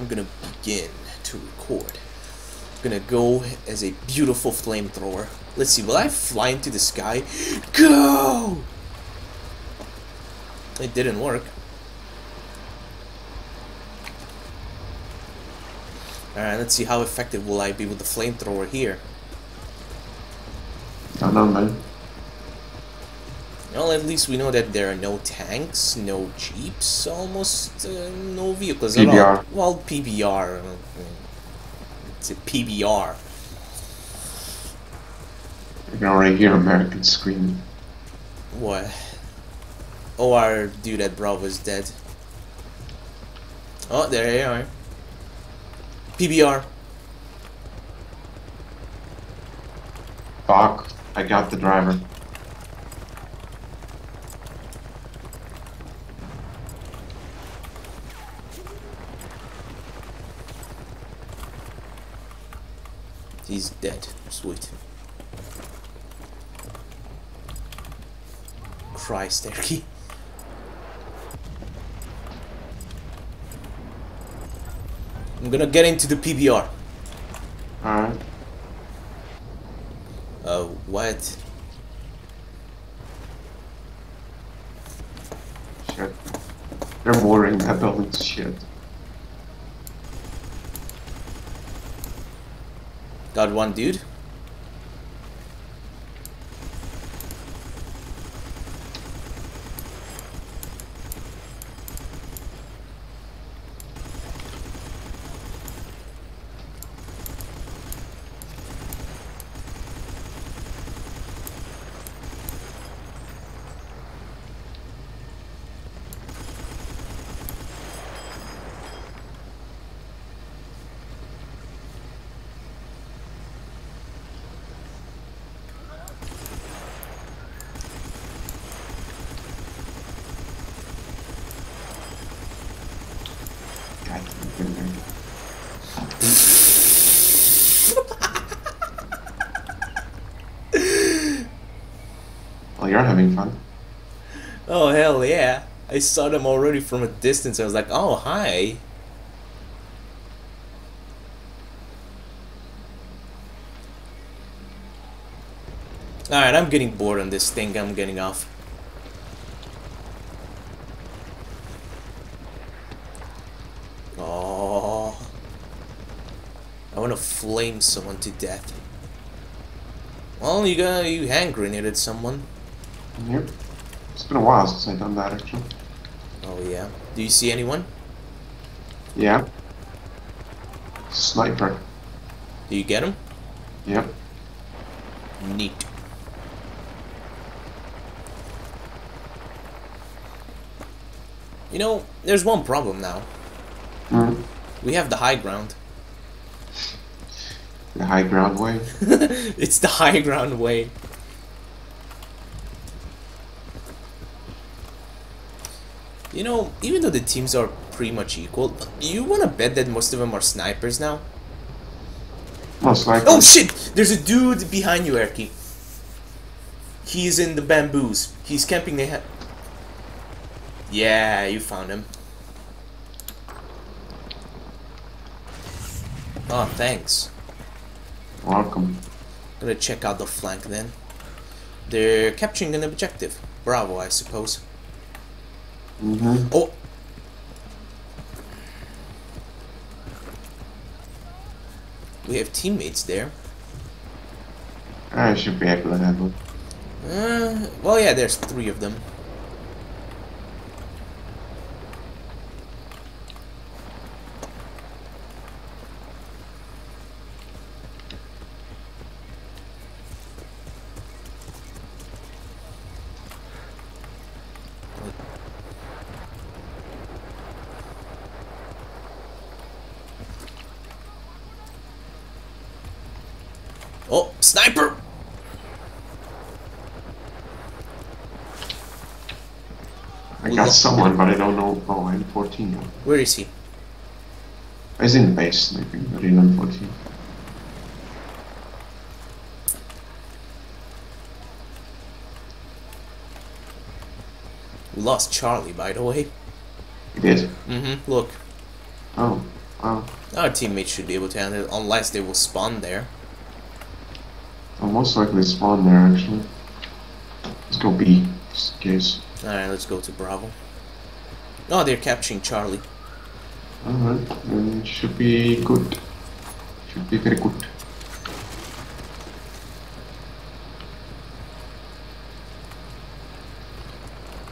I'm gonna begin to record. I'm gonna go as a beautiful flamethrower. Let's see, will I fly into the sky? Go! It didn't work. Alright, let's see how effective will I be with the flamethrower here. Don't know, man. Well, at least we know that there are no tanks, no jeeps, almost uh, no vehicles at all. Well, PBR. uh, It's a PBR. I can already hear Americans screaming. What? Oh, our dude at Bravo is dead. Oh, there they are. PBR. Fuck, I got the driver. He's dead. Sweet. Christ, Erky. I'm gonna get into the PBR. Alright. Uh, what? Shit. They're mooring that building to shit. Got one dude. God damn it. Well, you're having fun. Oh, hell yeah. I saw them already from a distance. I was like, oh, hi. Alright, I'm getting bored on this thing. I'm getting off. Oh. I want to flame someone to death. Well, you got you hand grenaded someone. Yep. It's been a while since I've done that, actually. Oh yeah. Do you see anyone? Yeah. Sniper. Do you get him? Yep. Neat. You know, there's one problem now. Mm. We have the high ground. The high ground way. it's the high ground way. You know, even though the teams are pretty much equal, you want to bet that most of them are snipers now? Most likely. Oh shit! There's a dude behind you, Erky. He's in the bamboos. He's camping the Yeah, you found him. Oh, thanks. Welcome. Gonna check out the flank then. They're capturing an objective. Bravo, I suppose. Mm-hmm. Oh! We have teammates there. I should be able to handle. Uh, well, yeah, there's three of them. Oh, sniper! I got someone, but I don't know. Oh, I'm 14 now. Where is he? He's in the base sleeping, but he's on 14. We lost Charlie, by the way. He did. Mm-hmm. Look. Oh. Well, Our teammates should be able to handle it, unless they will spawn there. I'll most likely spawn there actually. Let's go B, just in case. Alright, let's go to Bravo. Oh, they're capturing Charlie. Alright, then should be good. Should be very good.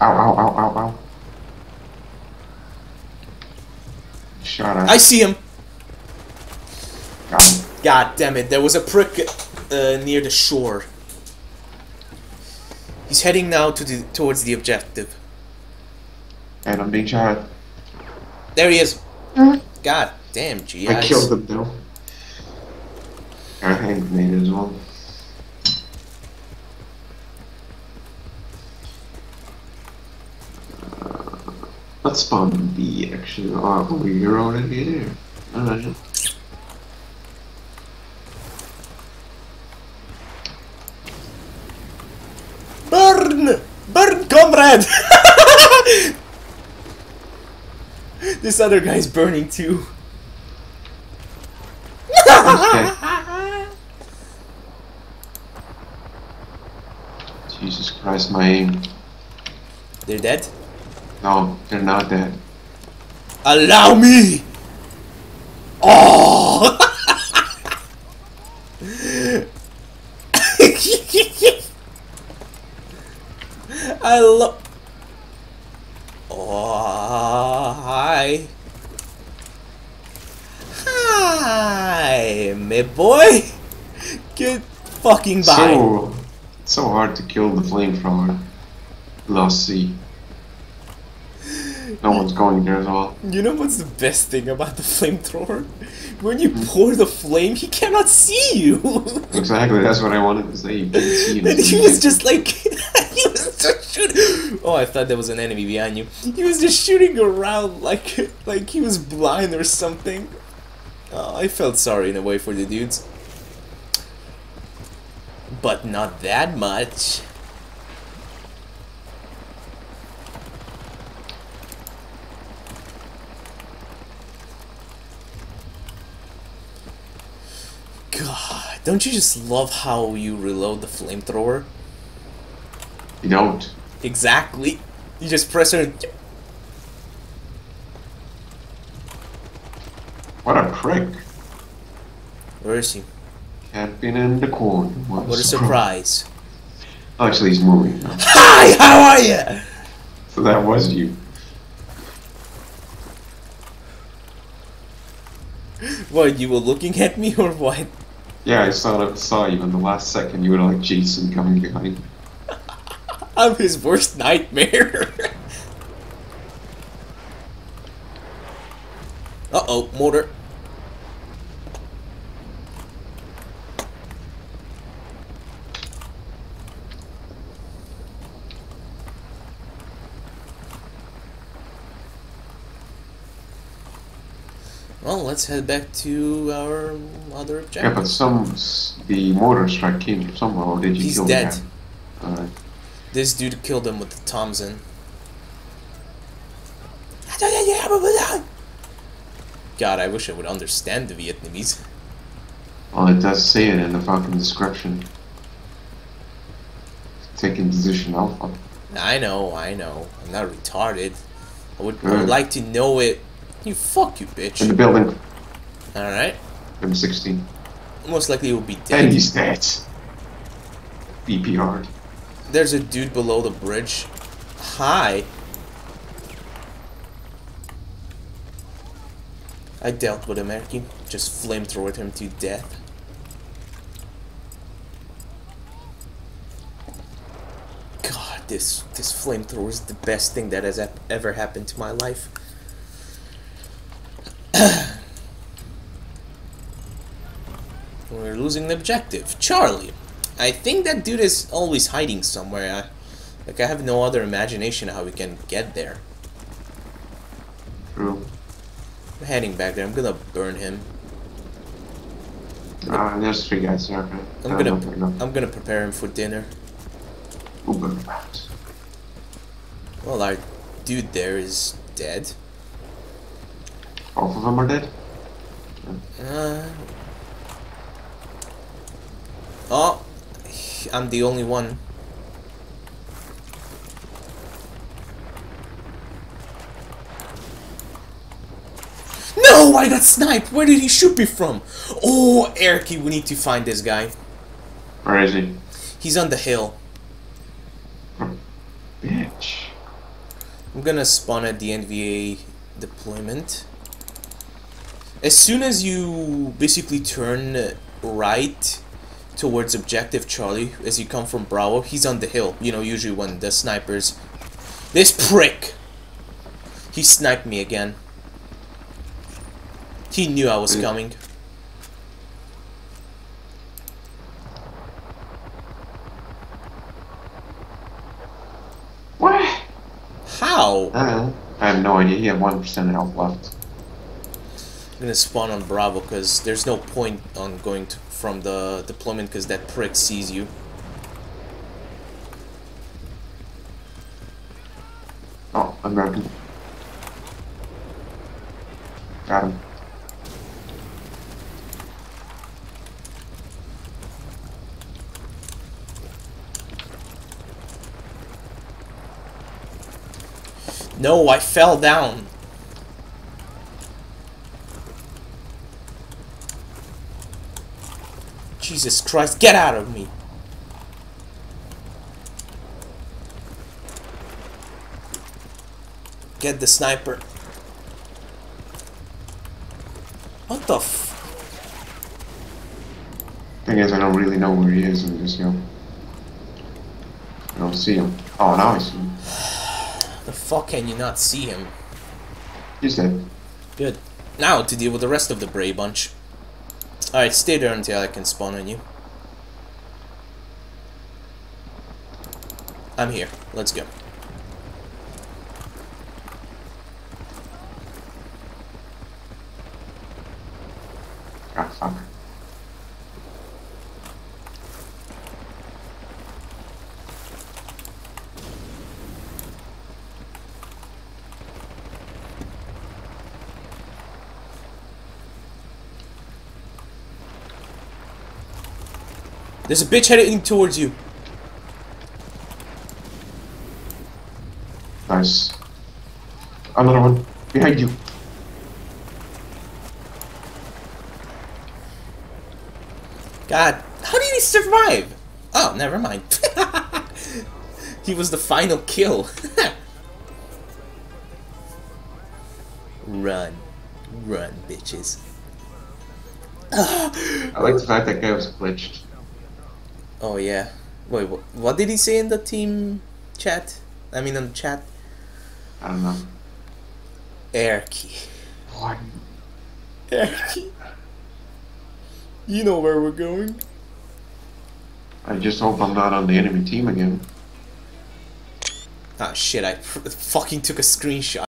Ow, ow, ow, ow, ow. Shot at. I see him! Got him. God damn it, there was a prick uh, near the shore. He's heading now to the towards the objective. And I'm being shot. There he is. God damn, GIs. I killed him though. Got a hand grenade as well. Uh, Let's spawn B actually. Oh, we are already there. Alright. Burn! Burn, comrade! This other guy's burning too. Okay. Jesus Christ, my aim. They're dead? No, they're not dead. Allow me! Oh! I love. Oh, hi. Hi, me boy. Get fucking by. So, so hard to kill the flamethrower. Lost C. No one's going there at all. You know what's the best thing about the flamethrower? When you pour the flame, he cannot see you. Exactly, that's what I wanted to say. You didn't see him. and he was just like, he was just shooting. Oh, I thought there was an enemy behind you. He was just shooting around like, like he was blind or something. Oh, I felt sorry in a way for the dudes, but not that much. God, don't you just love how you reload the flamethrower? You don't. Exactly. You just press her. and- What a prick. Where is he? Camping in the corner. What a surprise. Actually, he's moving now. Hi, how are you? So that was you. What, you were looking at me or what? Yeah, I saw saw you in the last second. You were like Jason coming behind. I'm his worst nightmare. uh oh, motor. Well, let's head back to our other objective. Yeah, but some the mortar strike came from somewhere. Or did you He's kill dead. guy? Alright. This dude killed him with the Thompson. God, I wish I would understand the Vietnamese. Well, it does say it in the fucking description. Taking position alpha. I know, I know. I'm not retarded. I would, I would like to know it. You fuck you, bitch. In the building. Alright. M16. Most likely it will be And dead. he's dead. BPR. There's a dude below the bridge. Hi. I dealt with him, Erky. Just flamethrowered him to death. God, this this flamethrower is the best thing that has ever happened to my life. We're losing the objective. Charlie. I think that dude is always hiding somewhere. I, like, I have no other imagination how we can get there. True. I'm heading back there. I'm gonna burn him. Ah, there's three guys there. Okay. I'm Uh, gonna, no, no. I'm gonna prepare him for dinner. Uber. Well, our dude there is dead. Both of them are dead? Uh, oh, I'm the only one. No, I got sniped. Where did he shoot me from? Oh, Erky, we need to find this guy. Where is he? He's on the hill. Bitch. I'm gonna spawn at the NVA deployment. As soon as you basically turn right towards objective Charlie, as you come from Bravo, he's on the hill. You know, usually when the snipers... This prick! He sniped me again. He knew I was Mm. coming. What? How? Uh, I have no idea. He had 1% health left. I'm gonna spawn on Bravo because there's no point on going to, from the deployment because that prick sees you. Oh, American. Got him. No, I fell down. Jesus Christ, get out of me. Get the sniper. What the f- Thing is, I don't really know where he is. I'm just, you know. I don't see him. Oh, now I see him. The fuck can you not see him? He's dead. Good. Now to deal with the rest of the Brady bunch. Alright, stay there until I can spawn on you. I'm here. Let's go. Ah. There's a bitch heading towards you. Nice. Another one. Behind you. God, how did he survive? Oh, never mind. he was the final kill. Run. Run, bitches. I like the fact that guy was glitched. Oh, yeah. Wait, wh- what did he say in the team chat? I mean, on the chat? I don't know. Erky. What? Air key. You know where we're going. I just hope I'm not on the enemy team again. Ah, shit, I fucking took a screenshot.